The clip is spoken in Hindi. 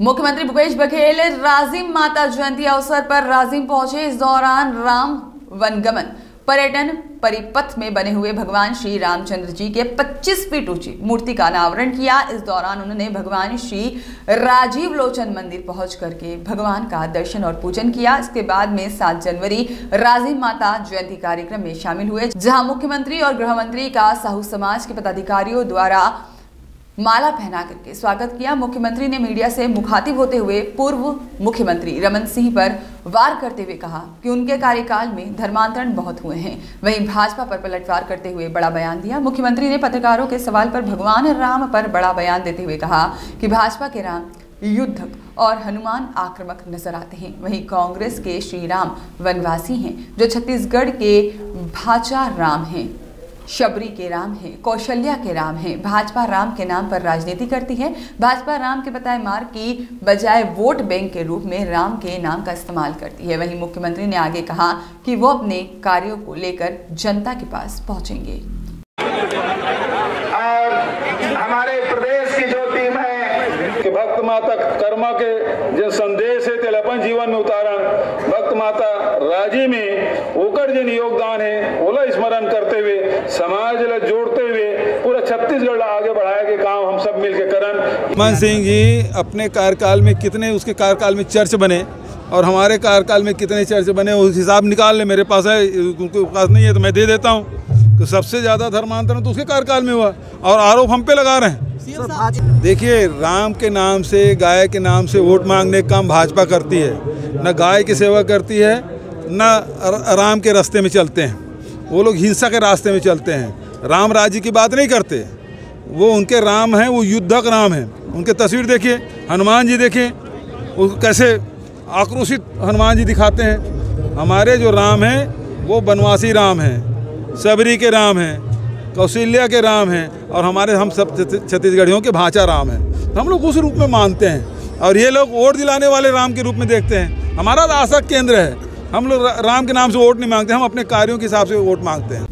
मुख्यमंत्री भूपेश बघेल, राजिम माता जयंती अवसर पर राजिम पहुँचे इस दौरान राम वनगमन। पर्यटन परिपथ में बने हुए भगवान श्री रामचंद्र जी के 25 फीट ऊँची मूर्ति का अनावरण किया। इस दौरान उन्होंने भगवान श्री राजीव लोचन मंदिर पहुँच करके भगवान का दर्शन और पूजन किया। इसके बाद में 7 जनवरी राजीव माता जयंती कार्यक्रम में शामिल हुए, जहाँ मुख्यमंत्री और गृह मंत्री का साहू समाज के पदाधिकारियों द्वारा माला पहना करके स्वागत किया। मुख्यमंत्री ने मीडिया से मुखातिब होते हुए पूर्व मुख्यमंत्री रमन सिंह पर वार करते हुए कहा कि उनके कार्यकाल में धर्मांतरण बहुत हुए हैं। वहीं भाजपा पर पलटवार करते हुए बड़ा बयान दिया। मुख्यमंत्री ने पत्रकारों के सवाल पर भगवान राम पर बड़ा बयान देते हुए कहा कि भाजपा के राम युद्धक और हनुमान आक्रमक नज़र आते हैं। वहीं कांग्रेस के श्री राम वनवासी हैं, जो छत्तीसगढ़ के भाचा राम हैं। शबरी के राम हैं, कौशल्या के राम हैं, भाजपा राम के नाम पर राजनीति करती है। भाजपा राम के बताए मार्ग की बजाय वोट बैंक के रूप में राम के नाम का इस्तेमाल करती है। वहीं मुख्यमंत्री ने आगे कहा कि वो अपने कार्यों को लेकर जनता के पास पहुँचेंगे और हमारे प्रदेश की जो टीम है कि भक्त माता कर्मा के जो संदेश है तेल अपन जीवन में उतारण भक्त माता, राज़ी में ओकर जिन योगदान है ओला स्मरण करते हुए, समाज ला जोड़ते हुए, पूरा छत्तीसगढ़ आगे बढ़ाए के काम हम सब मिलके करन। सिंह जी, अपने कार्यकाल में कितने, उसके कार्यकाल में चर्च बने, और हमारे कार्यकाल में कितने चर्च बने, उस हिसाब निकाल ले, मेरे पास है, उनके पास नहीं है तो मैं दे देता हूँ। तो सबसे ज़्यादा धर्मांतरण तो उसके कार्यकाल में हुआ, और आरोप हम पे लगा रहे हैं। देखिए, राम के नाम से, गाय के नाम से वोट मांगने का काम भाजपा करती है। न गाय की सेवा करती है, न राम के रास्ते में चलते हैं। वो लोग हिंसा के रास्ते में चलते हैं। राम राज्य की बात नहीं करते। वो उनके राम हैं, वो युद्धक राम हैं। उनके तस्वीर देखिए, हनुमान जी देखिए वो कैसे आक्रोशित हनुमान जी दिखाते हैं। हमारे जो राम हैं, वो बनवासी राम हैं, सबरी के राम हैं। कौशल्या के राम हैं और हमारे हम सब छत्तीसगढ़ियों के भाचा राम हैं। तो हम लोग उस रूप में मानते हैं और ये लोग वोट दिलाने वाले राम के रूप में देखते हैं। हमारा आशा केंद्र है। हम लोग राम के नाम से वोट नहीं मांगते, हम अपने कार्यों के हिसाब से वोट मांगते हैं।